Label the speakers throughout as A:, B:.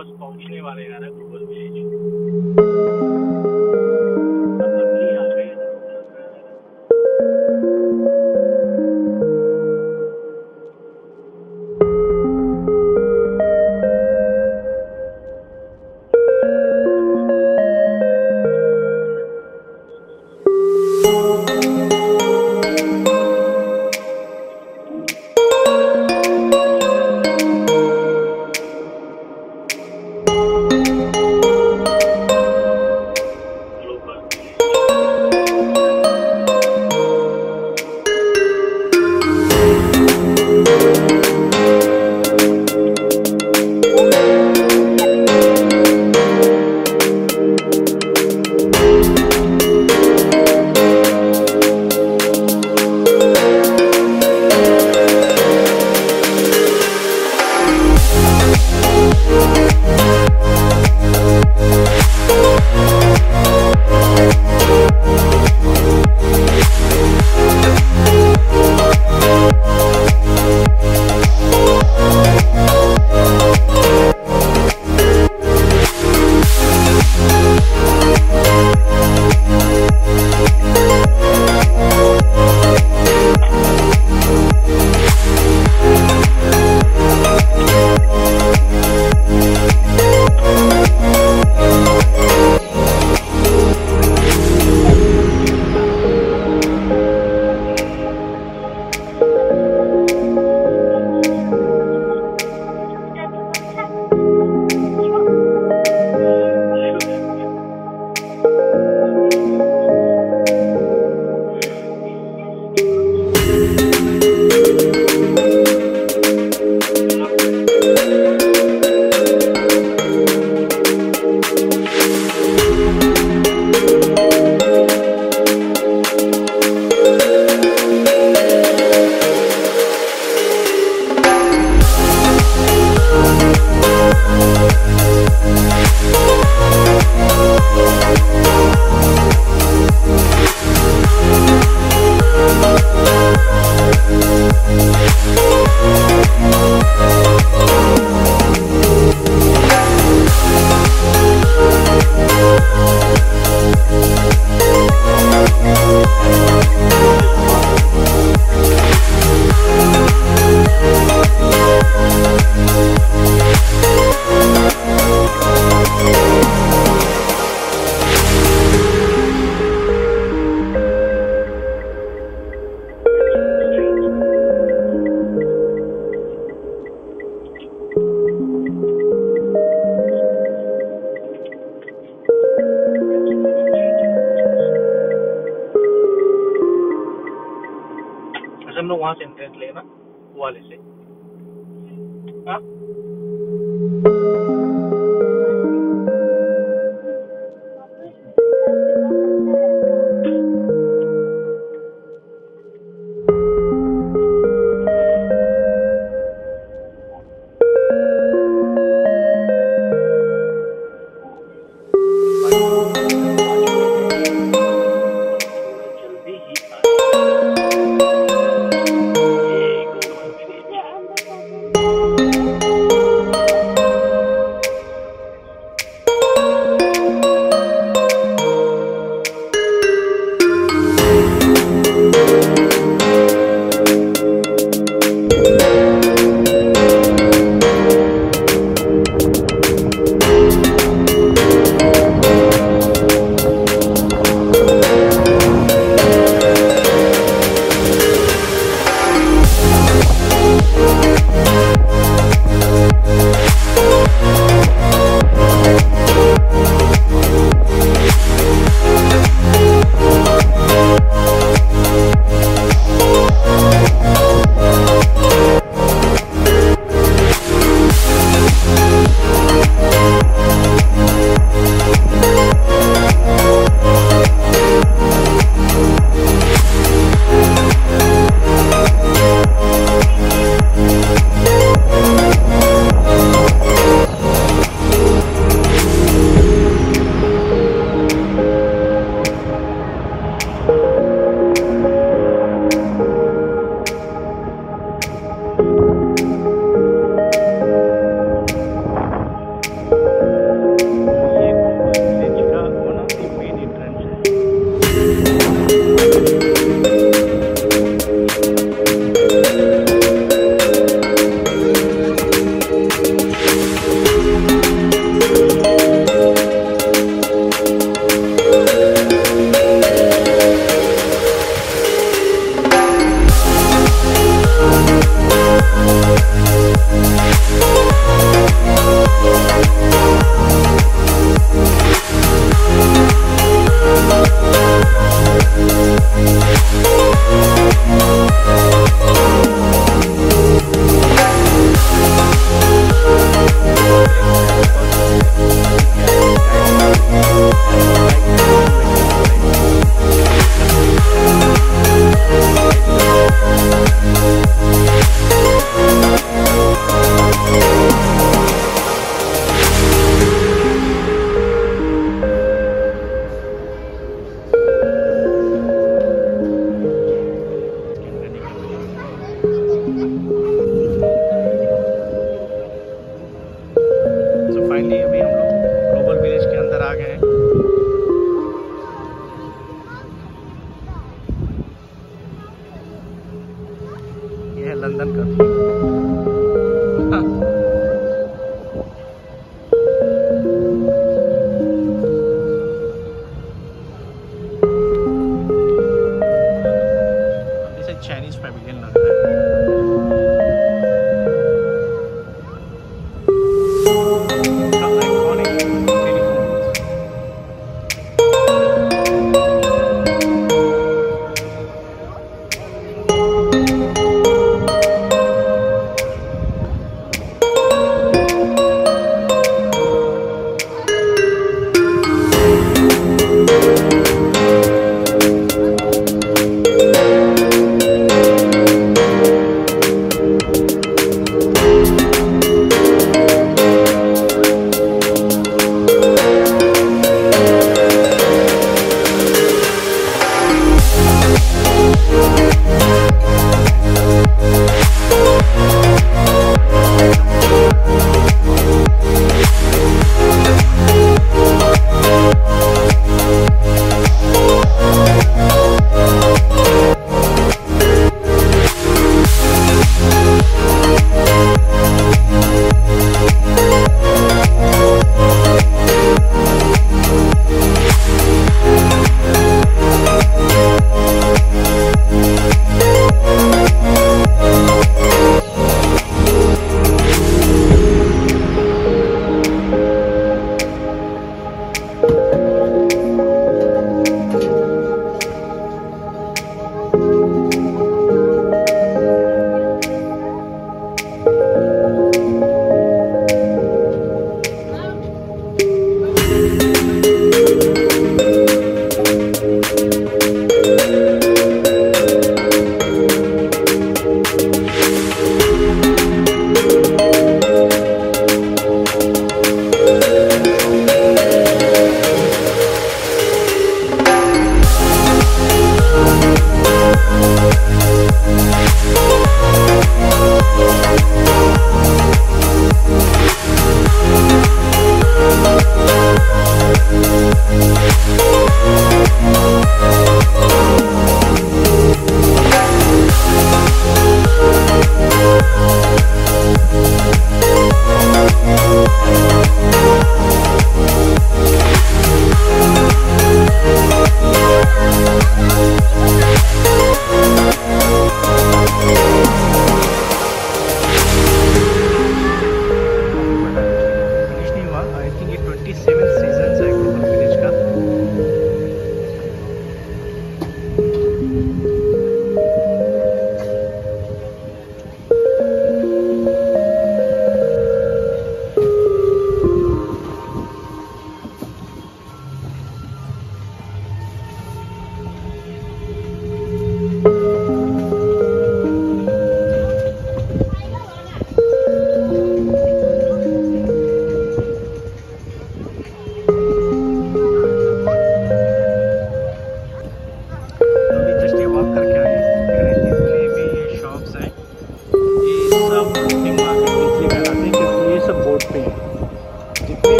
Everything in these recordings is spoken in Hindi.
A: बस पहुँचने वाले हैं ना गूगल विलेज हम लोग वहाँ से एंट्रेंस लेना वाले से। हाँ?
B: なんか。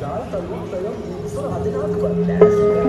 C: जाल तलवार एवं बसुर आदिनाथ पर लैस